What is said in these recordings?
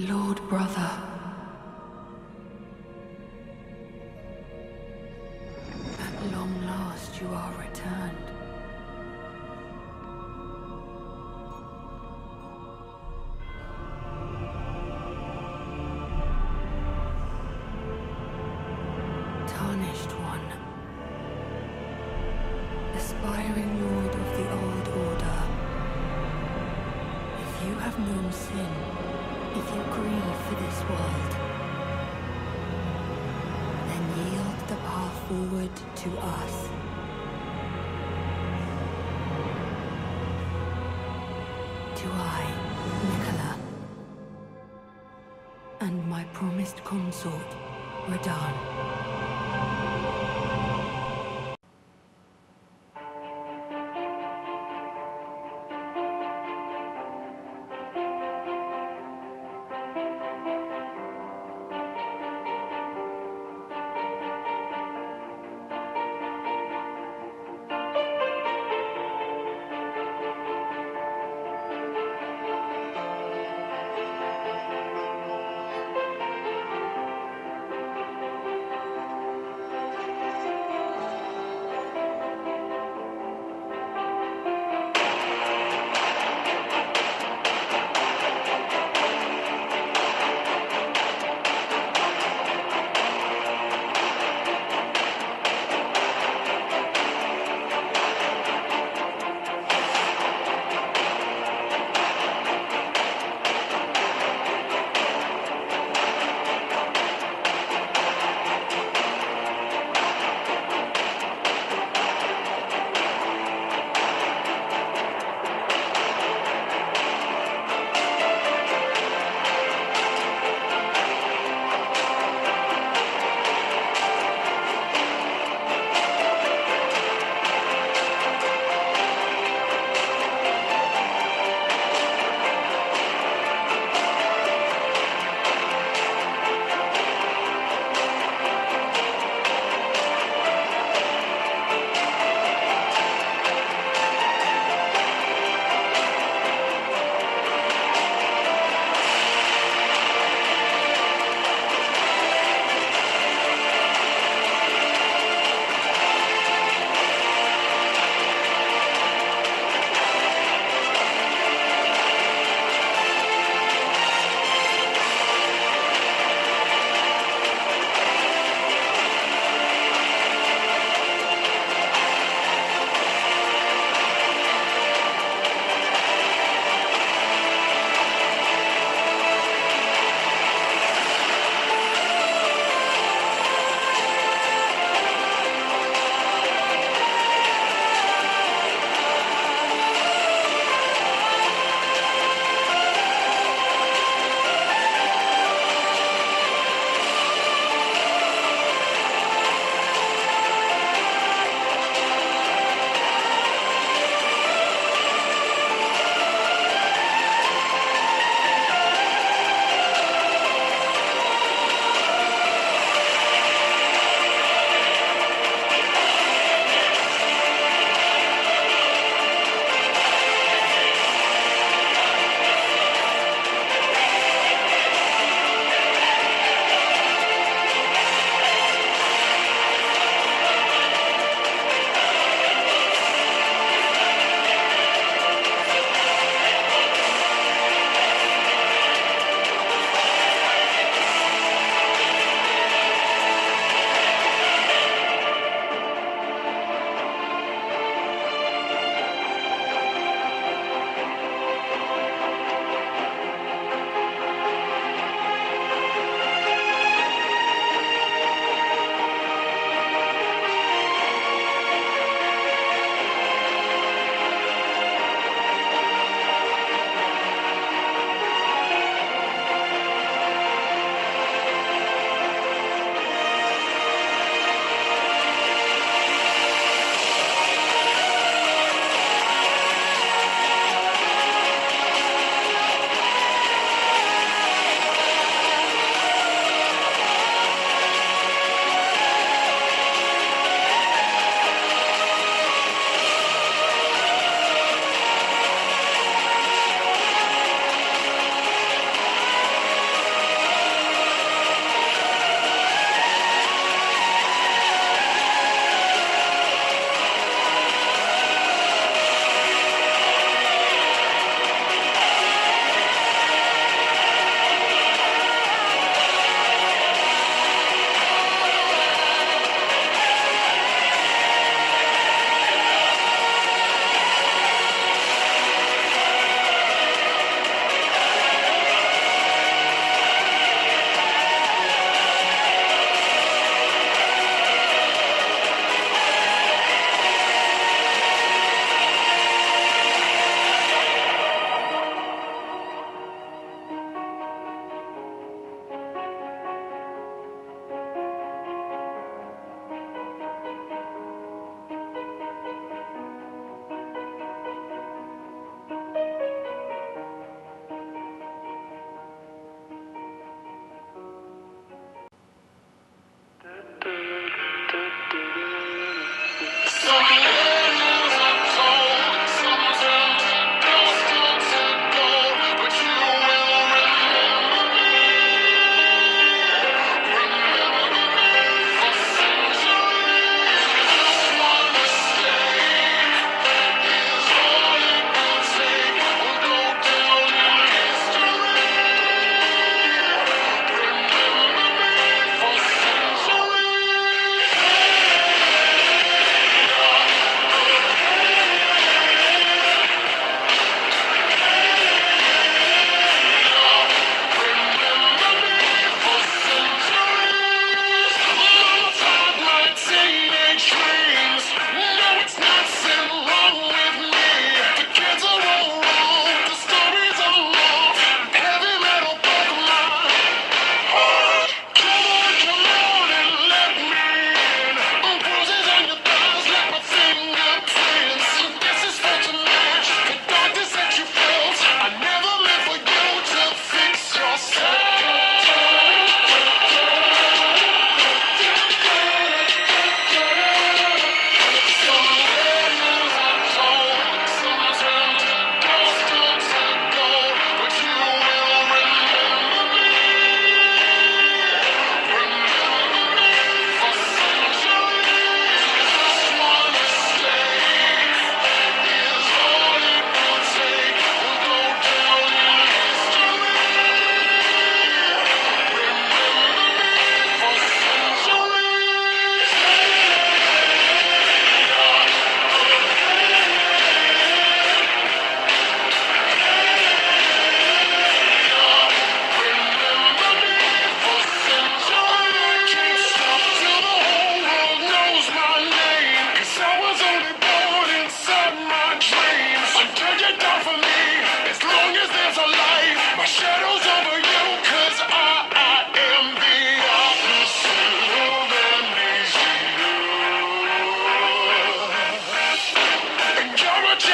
Lord brother. At long last you are returned. Tarnished one. Aspiring lord of the old order. If you have known sin, if you grieve for this world, then yield the path forward to us. To I, Miquella, and my promised consort, Radahn.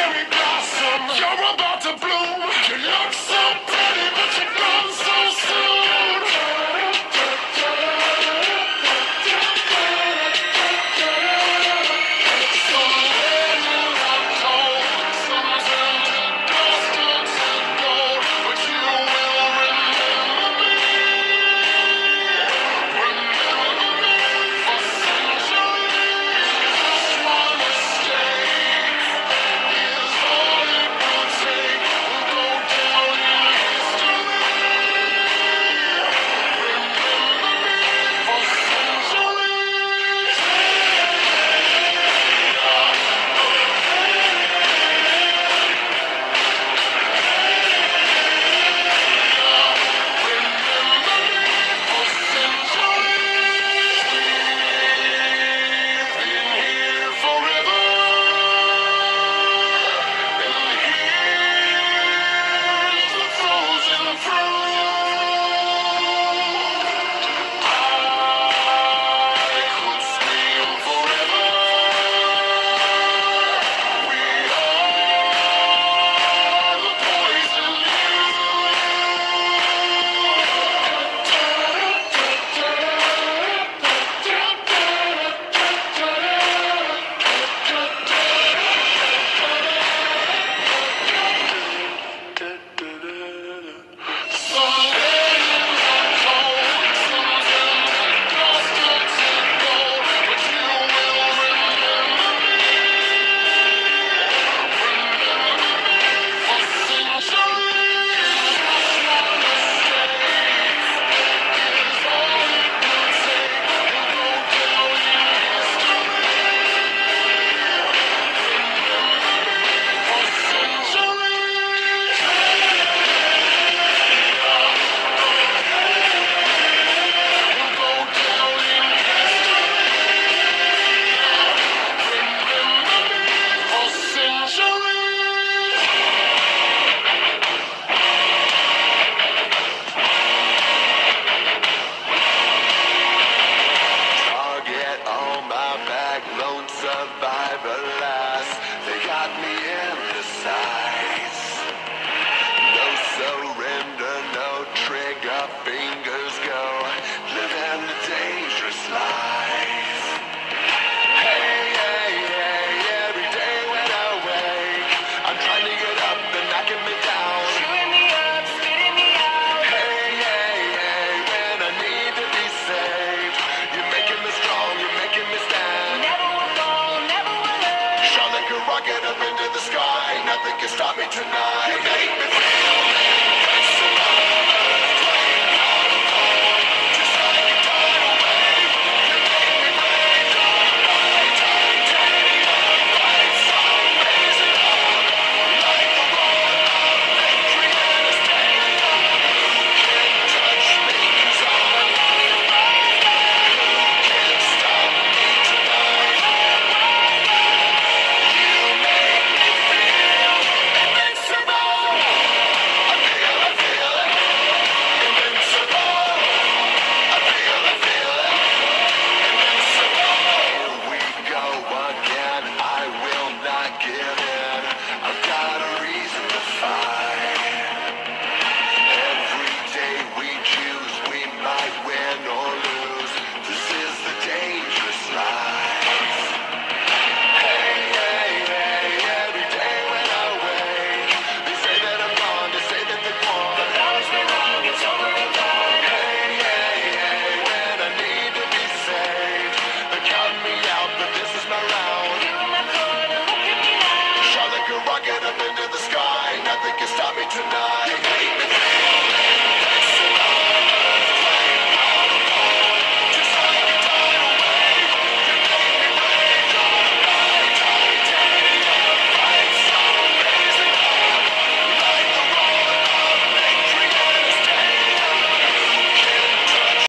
cherry blossom. You're about to.